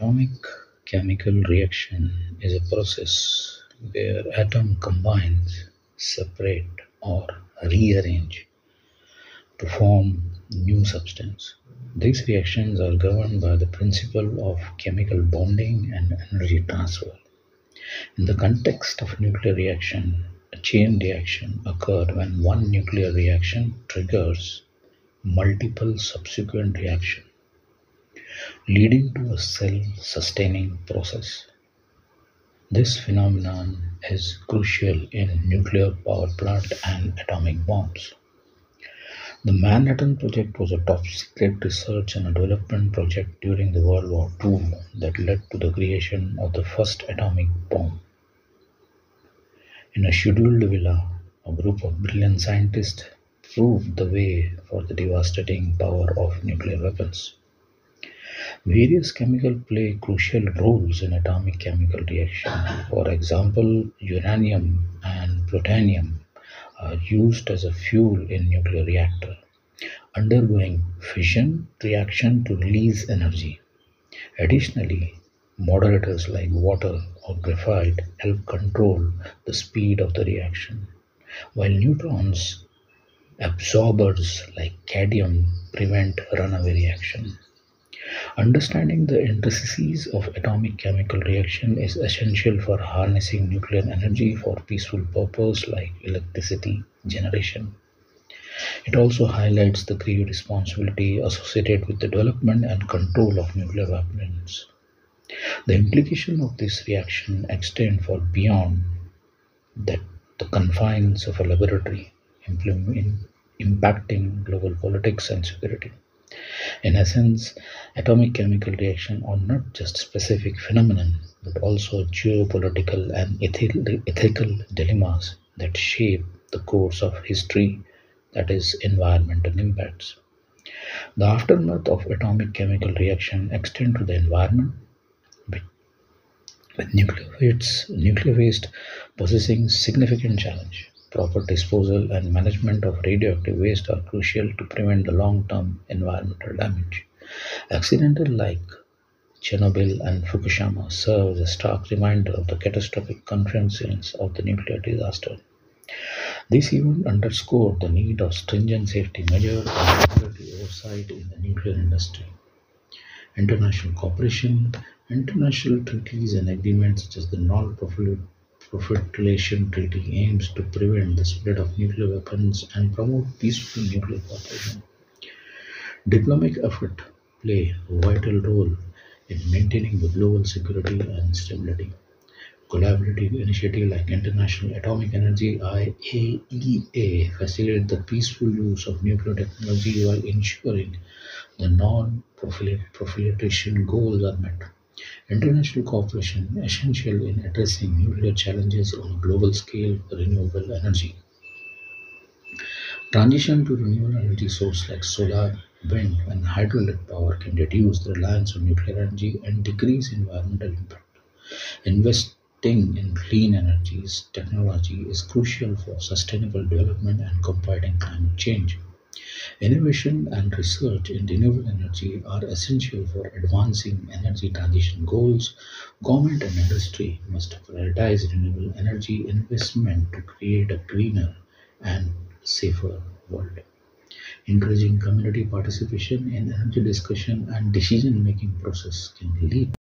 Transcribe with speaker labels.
Speaker 1: Atomic chemical reaction is a process where atom combines, separate, or rearrange to form new substance. These reactions are governed by the principle of chemical bonding and energy transfer. In the context of nuclear reaction, a chain reaction occurs when one nuclear reaction triggers multiple subsequent reactions leading to a self-sustaining process. This phenomenon is crucial in nuclear power plant and atomic bombs. The Manhattan Project was a top-secret research and development project during the World War II that led to the creation of the first atomic bomb. In a scheduled villa, a group of brilliant scientists proved the way for the devastating power of nuclear weapons. Various chemicals play crucial roles in atomic chemical reaction. For example, uranium and plutonium are used as a fuel in nuclear reactor, undergoing fission reaction to release energy. Additionally, moderators like water or graphite help control the speed of the reaction, while neutrons absorbers like cadmium prevent runaway reaction. Understanding the intricacies of atomic chemical reaction is essential for harnessing nuclear energy for peaceful purposes like electricity generation. It also highlights the grave responsibility associated with the development and control of nuclear weapons. The implication of this reaction extend far beyond that the confines of a laboratory, impacting global politics and security. In essence, atomic chemical reactions are not just specific phenomena, but also geopolitical and ethical dilemmas that shape the course of history, that is, environmental impacts. The aftermath of atomic chemical reaction extend to the environment, with nuclear waste, nuclear waste possessing significant challenge. Proper disposal and management of radioactive waste are crucial to prevent the long-term environmental damage. Accidents like Chernobyl and Fukushima serve as a stark reminder of the catastrophic consequences of the nuclear disaster. This event underscored the need of stringent safety measures and regulatory oversight in the nuclear industry. International cooperation, international treaties and agreements such as the Non-Proliferation Proliferation Treaty aims to prevent the spread of nuclear weapons and promote peaceful nuclear cooperation. Diplomatic efforts play a vital role in maintaining the global security and stability. Collaborative initiatives like International Atomic Energy (IAEA) facilitate the peaceful use of nuclear technology while ensuring the non-proliferation goals are met. International cooperation essential in addressing nuclear challenges on a global scale for renewable energy. Transition to renewable energy sources like solar, wind, and hydroelectric power can reduce the reliance on nuclear energy and decrease environmental impact. Investing in clean energies technology is crucial for sustainable development and combating climate change. Innovation and research in renewable energy are essential for advancing energy transition goals. Government and industry must prioritize renewable energy investment to create a greener and safer world. Encouraging community participation in energy discussion and decision-making process can lead